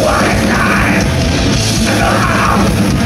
Why not?